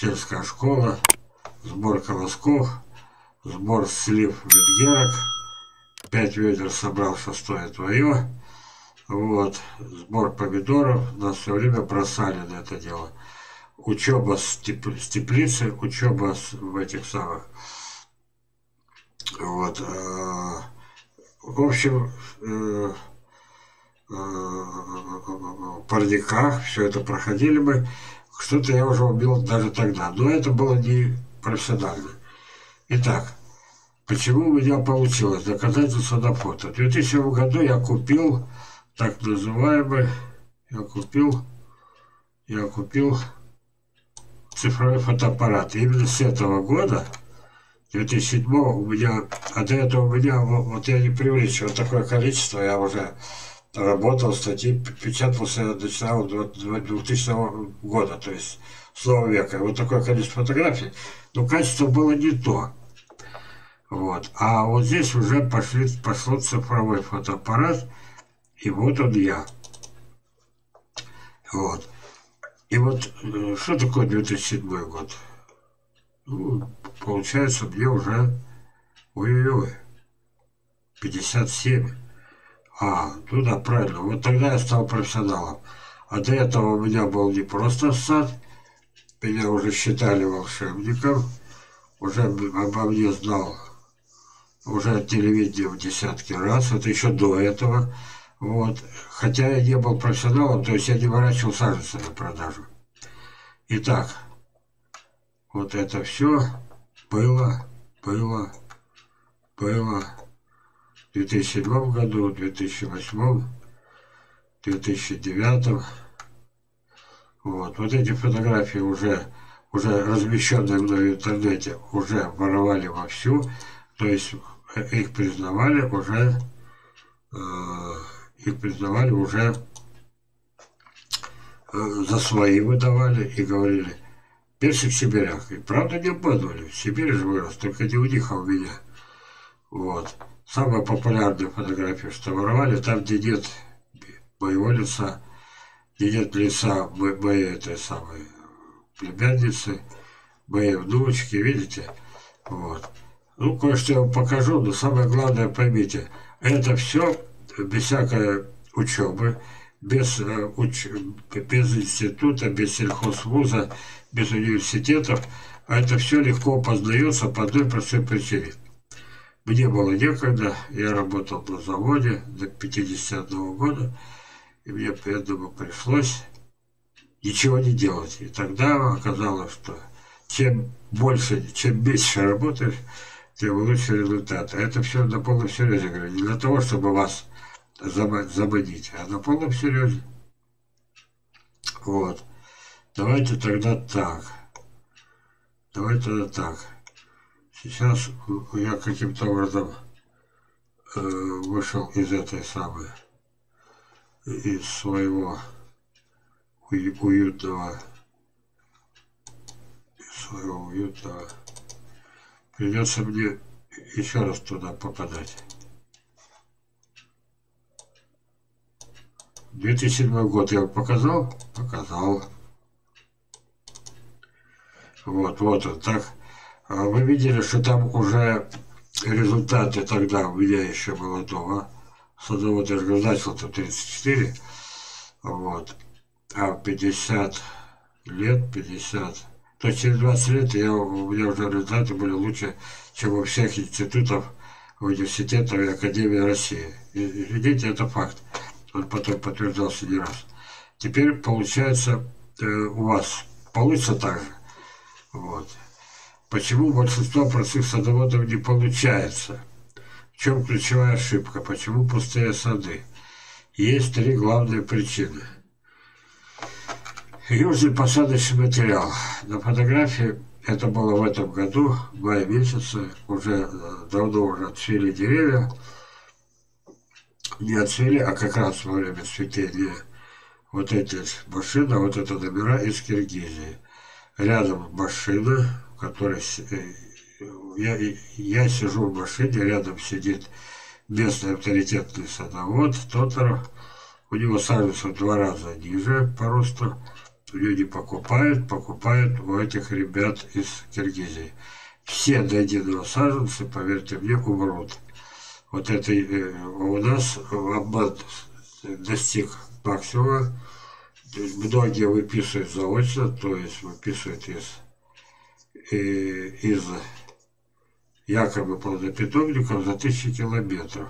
сельская школа, сбор колосков, сбор слив венгерок, пять ведер собрал, шестое твое, вот, сбор помидоров, нас все время бросали на это дело. Учеба с, теп с теплицы, учеба с, в этих самых, вот, э, в общем, э, э, парниках, все это проходили мы. Что-то я уже убил даже тогда, но это было не профессионально. Итак, почему у меня получилось доказательство на фото? В 2007 году я купил так называемый, я купил, я купил цифровой фотоаппарат. Именно с этого года, 2007 у меня, а до этого у меня, вот я не преувеличиваю такое количество, я уже работал, статьи печатался, начинал 2000 года, то есть с нового века. Вот такое количество фотографий, но качество было не то. Вот. А вот здесь уже пошли, пошло цифровой фотоаппарат, и вот он я. Вот. И вот э, что такое 2007 год? Ну, получается, мне уже ой-ой-ой, 57. А, ну да, правильно. Вот тогда я стал профессионалом. А до этого у меня был не просто сад, меня уже считали волшебником, уже обо мне знал уже телевидение в десятки раз, это еще до этого. Вот. Хотя я не был профессионалом, то есть я не выращивал саженцы на продажу. Итак, вот это все было, было, было в 2007 году, в 2008, 2009. Вот, вот эти фотографии уже, уже размещенные мной в интернете, уже воровали вовсю, то есть э, их признавали уже, э, их признавали уже э, за свои выдавали и говорили, персик сибиряк. И правда не обманывали, в Сибири же вырос, только не у них, а у меня. Вот. Самая популярная фотография, что воровали, там, где нет моего лица, где нет лица моей этой самой племянницы, моей внучки, видите? Вот. Ну, кое-что я вам покажу, но самое главное поймите, это все без всякой учебы, без, э, уч... без института, без сельхозвуза, без университетов, а это все легко познается по одной простой причине – мне было некогда, я работал на заводе до 51 года, и мне поэтому пришлось ничего не делать. И тогда оказалось, что чем больше, чем меньше работаешь, тем лучше результат. А это все на полном серьезе, говорю, не для того, чтобы вас заманить, а на полном серьезе. Вот. Давайте тогда так. Давайте тогда так. Сейчас я каким-то образом э, вышел из этой самой, из своего уютного, из своего уютного. Придется мне еще раз туда попадать. 2007 год я показал? Показал. Вот, вот он так вы видели, что там уже результаты тогда у меня еще молодого садовод, я же начал-то 34, вот, а 50 лет, 50, то через 20 лет я, у меня уже результаты были лучше, чем у всех институтов, университетов и Академии России. Видите, это факт. Он потом подтверждался не раз. Теперь, получается, э, у вас получится так же. Вот. Почему большинство простых садоводов не получается? В чем ключевая ошибка? Почему пустые сады? Есть три главные причины. Южный посадочный материал. На фотографии, это было в этом году, в мае месяце, уже э, давно уже отцвели деревья. Не отцвели, а как раз во время цветения вот эти машины, вот это номера из Киргизии. Рядом машина, который... Э, я, я сижу в машине, рядом сидит местный авторитетный садовод Тоторов. У него саженцы в два раза ниже по росту, люди покупают, покупают у этих ребят из Киргизии. Все до единого саженцы, поверьте мне, умрут. Вот это э, у нас обман достиг максимума. Многие выписывают заочно, то есть выписывают из, из якобы плодопитомников за тысячи километров.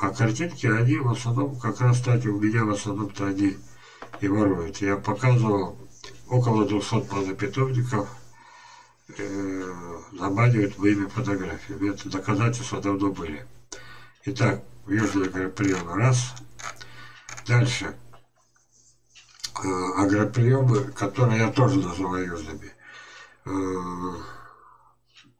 А картинки, они в основном, как раз, кстати, у меня в основном-то они и воруют. Я показывал около 200 плодопитомников, э, заманивают моими фотографиями. Это доказательства давно были. Итак, южный агроприем раз. Дальше. Э, агроприемы, которые я тоже называю южными. Э,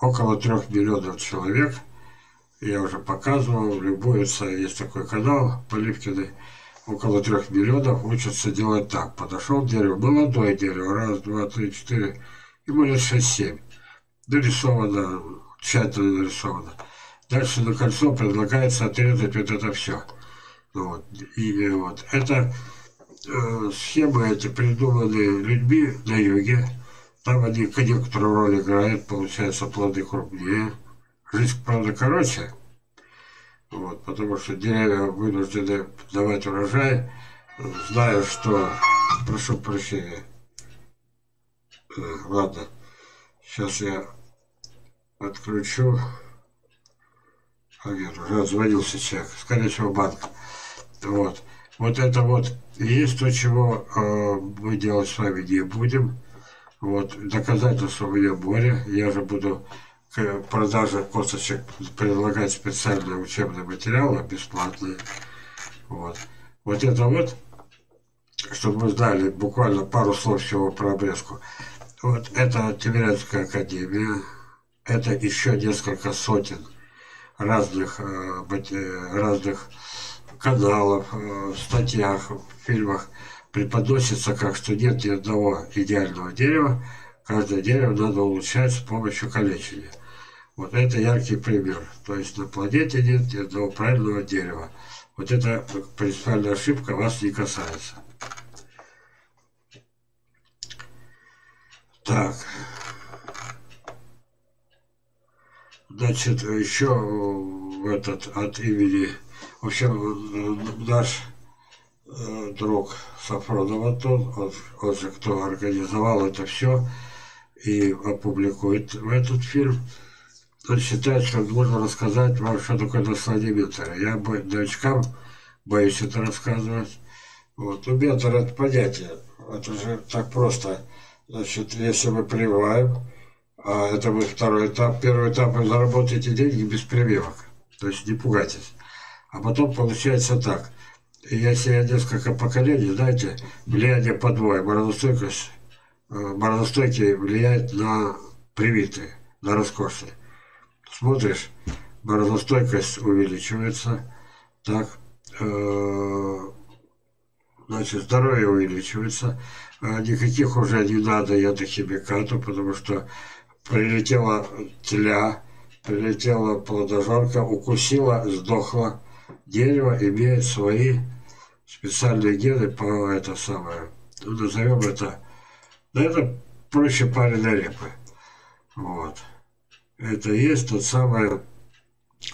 около трех миллионов человек – я уже показывал, любуется, есть такой канал Поливкины, около трех миллионов учатся делать так. Подошел к дереву, молодое дерево, раз, два, три, четыре, ему лет шесть-семь. Нарисовано, тщательно нарисовано. Дальше на кольцо предлагается отрезать вот это все. Вот. И вот это э, схемы эти придуманы людьми на юге. Там они конъюнктуру роль играют, получается плоды крупнее. Жизнь, правда, короче, вот, потому что деревья вынуждены давать урожай, знаю, что... Прошу прощения. Э, ладно, сейчас я отключу. А нет, уже отзвонился человек, скорее всего, банк. Вот. Вот это вот есть то, чего э, мы делать с вами не будем. Вот. Доказательства у меня море. Я же буду к продаже косточек предлагать специальные учебные материалы бесплатные. Вот. Вот это вот, чтобы вы знали буквально пару слов всего про обрезку. Вот это Тимирязевская академия, это еще несколько сотен разных, э, разных каналов, э, статьях, фильмах преподносится как нет ни одного идеального дерева, каждое дерево надо улучшать с помощью калечения. Вот это яркий пример. То есть на планете нет ни одного правильного дерева. Вот это принципиальная ошибка вас не касается. Так. Значит, еще этот от имени, в общем, наш друг Сафронов Антон, он, он же кто организовал это все и опубликует этот фильм он считает, что можно рассказать вам, что такое наслание ментора. Я новичкам боюсь это рассказывать. Вот. Ну, ментор – это понятие. Это же так просто. Значит, если мы прививаем, а это будет второй этап. Первый этап – вы заработаете деньги без прививок. То есть не пугайтесь. А потом получается так. Я несколько поколений, знаете, влияние подвое, морозостойкость, э, морозостойкие влияет на привитые, на роскошные смотришь, морозостойкость увеличивается, так, э, значит, здоровье увеличивается, а никаких уже не надо ядохимикатов, потому что прилетела тля, прилетела плодожорка, укусила, сдохла. Дерево имеет свои специальные гены по это самое, ну, назовем это, да это проще пареной репы. Вот это и есть тот самое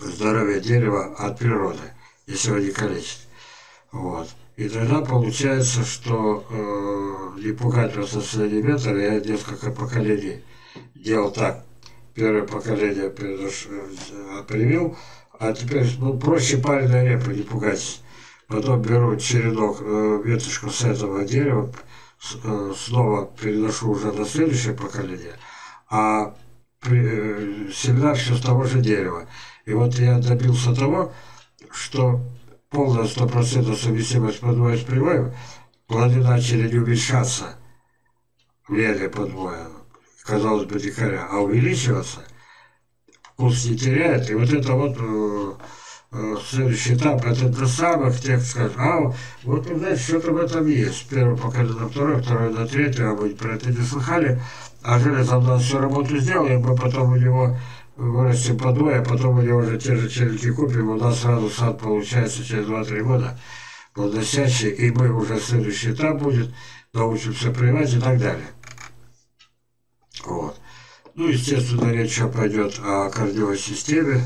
здоровье дерева от природы, если его не калечить. Вот. И тогда получается, что э, не пугать просто сантиметр, я несколько поколений делал так. Первое поколение. Э, привил, а теперь ну, проще пареной репы, не пугайтесь. Потом беру черенок, э, веточку с этого дерева, э, снова переношу уже на следующее поколение, а всегда все с того же дерева. И вот я добился того, что полная стопроцентная совместимость подвоя с привоем, плоды начали не уменьшаться, влияние подвоя, казалось бы, дикаря, а увеличиваться, вкус не теряет. И вот это вот э, э, следующий этап, это до самых тех, скажут, а вот, знаете, что-то в этом есть. Первое поколение на второе, второе на третье, а вы про это не слыхали а железом нас всю работу сделаем, мы потом у него вырастим подвое, а потом у него уже те же черенки купим, у нас сразу сад получается через 2-3 года плодосящий, и мы уже следующий этап будет, научимся прививать и так далее. Вот. Ну, естественно, речь пойдет о кардиовой системе.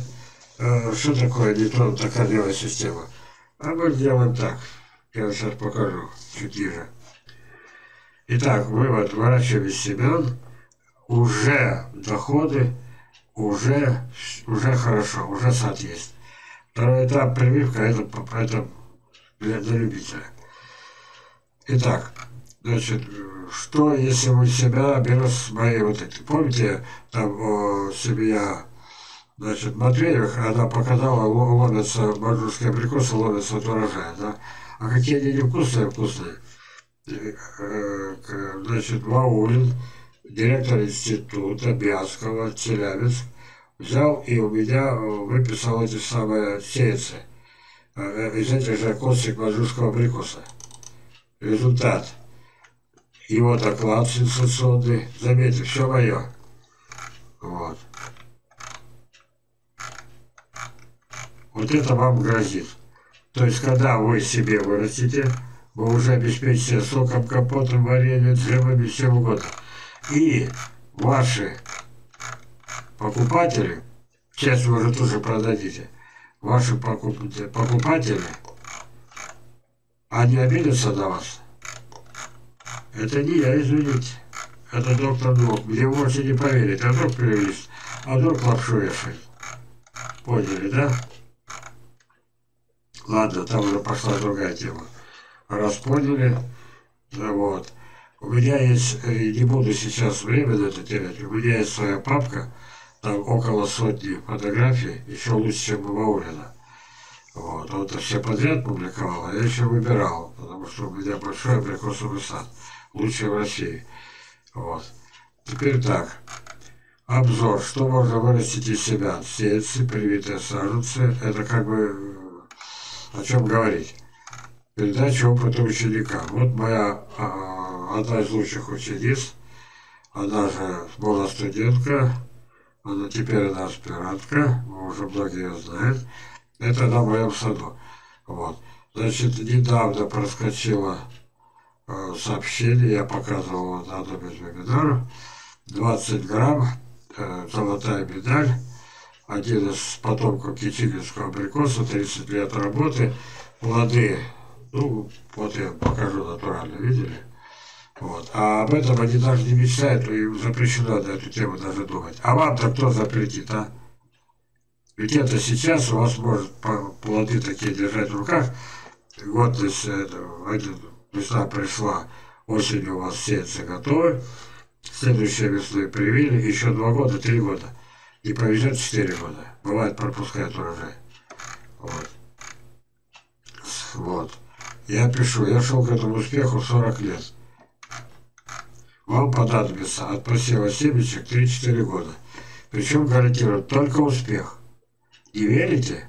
Э, что такое нейтронная кардиовая система? А мы сделаем так. Я сейчас покажу чуть ниже. Итак, вывод выращивания семян, уже доходы, уже, уже хорошо, уже сад есть. Второй этап прививка, это, это для, для любителя. Итак, значит, что если вы себя берут мои вот эти, помните, там о, семья, значит, Матвеевых, она показала, ловятся, бажурские абрикосы ловятся от урожая, да? А какие они невкусные, вкусные. Э, значит, Ваулин, директор института Бианского, Челябинск, взял и у меня выписал эти самые сеянцы э, из этих же костик мажурского абрикоса. Результат. Его доклад сенсационный. Заметьте, все мое. Вот. Вот это вам грозит. То есть, когда вы себе вырастите, вы уже обеспечите соком, капотом, вареньем, джемами, всем угодно. И ваши покупатели, часть вы уже тоже продадите, ваши покупатели, они обидятся на вас. Это не я, извините. Это доктор Друг. Мне можете не поверить, а вдруг привез, а вдруг лапшу вешает. Поняли, да? Ладно, там уже пошла другая тема. Раз поняли, вот. У меня есть, э, не буду сейчас время на это терять, у меня есть своя папка, там около сотни фотографий, еще лучше, чем у Маулина. Вот, он это все подряд публиковал, а я еще выбирал, потому что у меня большой абрикосовый сад, лучший в России. Вот. Теперь так. Обзор. Что можно вырастить из себя? Сеянцы, привитые саженцы. Это как бы о чем говорить. Передача опыта ученика. Вот моя а, одна из лучших учениц, она же была студентка, она теперь она аспирантка, уже многие знают. Это на моем саду. Вот. Значит, недавно проскочило э, сообщение, я показывал на одном из вебинаров, 20 грамм, э, золотая медаль, один из потомков кичигинского абрикоса, 30 лет работы, плоды, ну, вот я покажу натурально, видели? Вот. А об этом они даже не мечтают, им запрещено на эту тему даже думать. А вам-то кто запретит, а? Ведь это сейчас у вас может плоды такие держать в руках, годность этого, весна пришла, осенью у вас сеется готовы, следующая весной привили, еще два года, три года – и провезет 4 года. Бывает, пропускает урожай. Вот. Вот. Я пишу, я шел к этому успеху 40 лет. Вам понадобится от посева семечек 3-4 года. Причем гарантирует только успех. Не верите?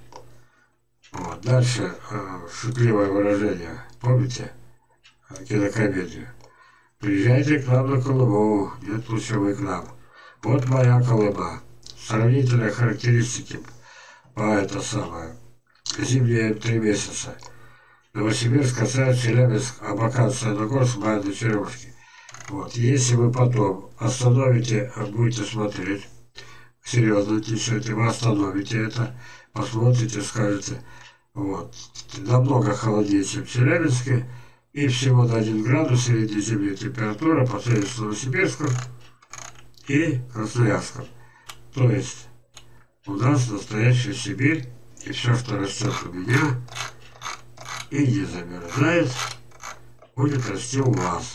Вот. Дальше э, шутливое выражение. Помните? Кинокомедию. Приезжайте к нам на Колыму. Нет, лучше вы к нам. Вот моя Колыма сравнительные характеристики по это самое. Зимние три месяца. Новосибирск, Касаев, Челябинск, Абакан, Садогорск, Майна, Черемушки. Вот. Если вы потом остановите, будете смотреть, серьезно течете, вы остановите это, посмотрите, скажете, вот, намного холоднее, чем в Челябинске, и всего на 1 градус среднеземная температура по сравнению с Новосибирском и Красноярском. То есть у нас настоящая Сибирь, и все, что растет у меня, и не замерзает, будет расти у вас.